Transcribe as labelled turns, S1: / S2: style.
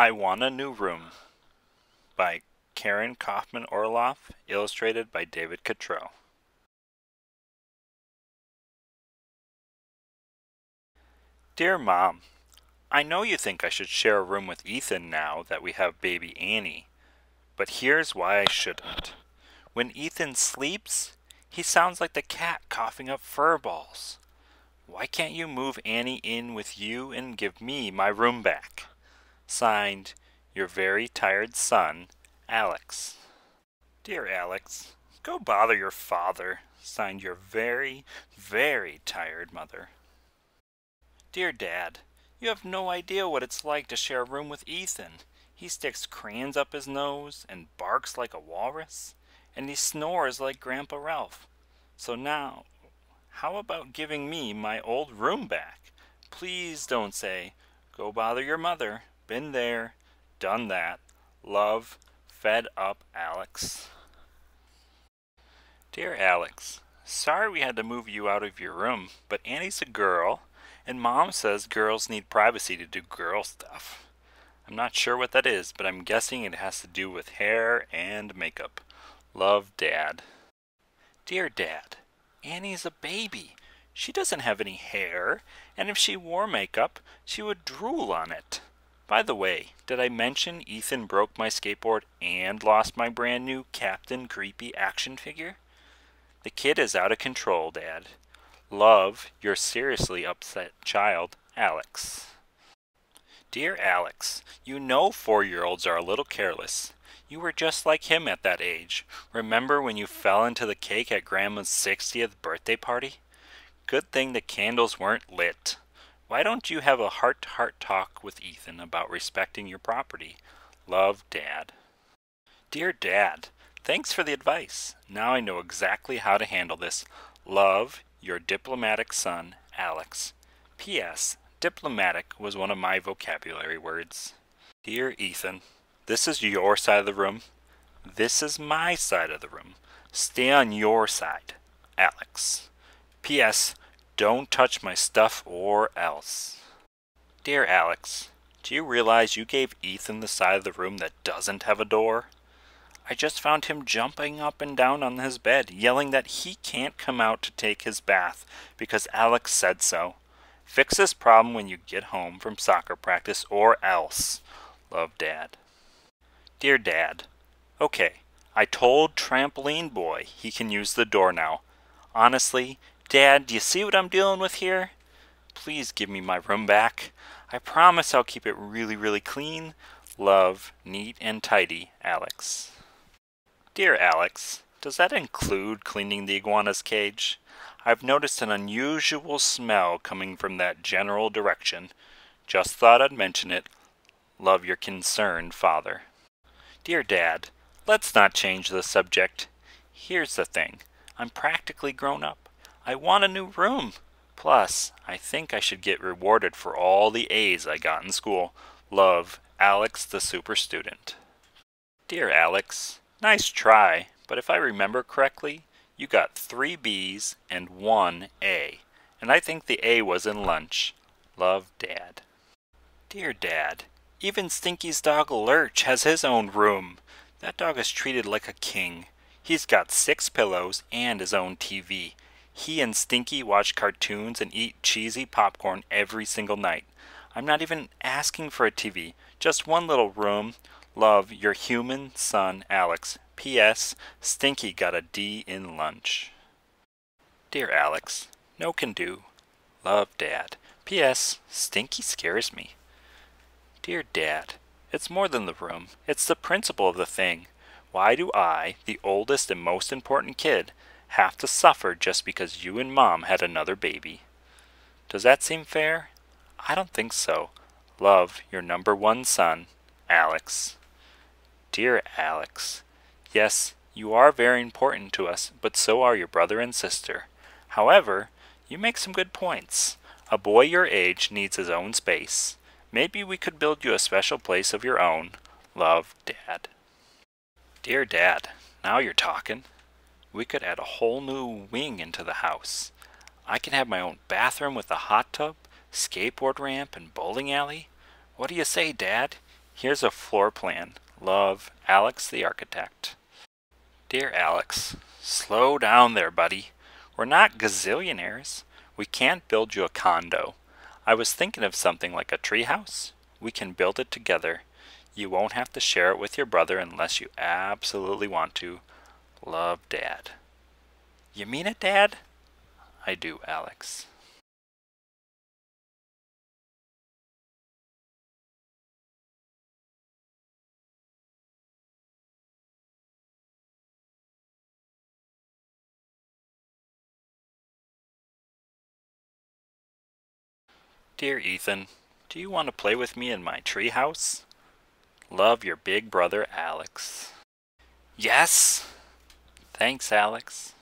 S1: I Want a New Room by Karen Kaufman Orloff, illustrated by David Catrow. Dear Mom, I know you think I should share a room with Ethan now that we have baby Annie, but here's why I shouldn't. When Ethan sleeps, he sounds like the cat coughing up fur balls. Why can't you move Annie in with you and give me my room back? Signed, Your very tired son, Alex. Dear Alex, go bother your father. Signed, Your very, very tired mother. Dear Dad, you have no idea what it's like to share a room with Ethan. He sticks crayons up his nose and barks like a walrus, and he snores like Grandpa Ralph. So now, how about giving me my old room back? Please don't say, go bother your mother. Been there, done that. Love, fed up Alex. Dear Alex, sorry we had to move you out of your room, but Annie's a girl, and Mom says girls need privacy to do girl stuff. I'm not sure what that is, but I'm guessing it has to do with hair and makeup. Love, Dad. Dear Dad, Annie's a baby. She doesn't have any hair, and if she wore makeup, she would drool on it. By the way, did I mention Ethan broke my skateboard and lost my brand new Captain Creepy action figure? The kid is out of control, Dad. Love, your seriously upset child, Alex. Dear Alex, you know four year olds are a little careless. You were just like him at that age. Remember when you fell into the cake at Grandma's 60th birthday party? Good thing the candles weren't lit. Why don't you have a heart to heart talk with Ethan about respecting your property? Love, Dad. Dear Dad, thanks for the advice. Now I know exactly how to handle this. Love, your diplomatic son, Alex. P.S. Diplomatic was one of my vocabulary words. Dear Ethan, this is your side of the room. This is my side of the room. Stay on your side, Alex. P.S. Don't touch my stuff or else. Dear Alex, do you realize you gave Ethan the side of the room that doesn't have a door? I just found him jumping up and down on his bed, yelling that he can't come out to take his bath because Alex said so. Fix this problem when you get home from soccer practice or else. Love, Dad. Dear Dad, Okay, I told Trampoline Boy he can use the door now. Honestly, Dad, do you see what I'm dealing with here? Please give me my room back. I promise I'll keep it really, really clean. Love, neat and tidy, Alex. Dear Alex, does that include cleaning the iguana's cage? I've noticed an unusual smell coming from that general direction. Just thought I'd mention it. Love your concerned father. Dear Dad, let's not change the subject. Here's the thing I'm practically grown up. I want a new room. Plus, I think I should get rewarded for all the A's I got in school. Love, Alex the super student. Dear Alex, nice try, but if I remember correctly, you got three B's and one A, and I think the A was in lunch. Love, Dad. Dear Dad, even Stinky's dog Lurch has his own room. That dog is treated like a king. He's got six pillows and his own TV. He and Stinky watch cartoons and eat cheesy popcorn every single night. I'm not even asking for a TV, just one little room. Love, your human son, Alex. P.S. Stinky got a D in lunch. Dear Alex, no can do. Love, Dad. P.S. Stinky scares me. Dear Dad, it's more than the room. It's the principle of the thing. Why do I, the oldest and most important kid, have to suffer just because you and mom had another baby. Does that seem fair? I don't think so. Love, your number one son, Alex. Dear Alex, yes, you are very important to us, but so are your brother and sister. However, you make some good points. A boy your age needs his own space. Maybe we could build you a special place of your own. Love, Dad. Dear Dad, now you're talking. We could add a whole new wing into the house. I can have my own bathroom with a hot tub, skateboard ramp, and bowling alley. What do you say, Dad? Here's a floor plan. Love, Alex the architect. Dear Alex, slow down there, buddy. We're not gazillionaires. We can't build you a condo. I was thinking of something like a treehouse. We can build it together. You won't have to share it with your brother unless you absolutely want to. Love, Dad. You mean it, Dad? I do, Alex. Dear Ethan, do you want to play with me in my treehouse? Love your big brother Alex. Yes! Thanks, Alex.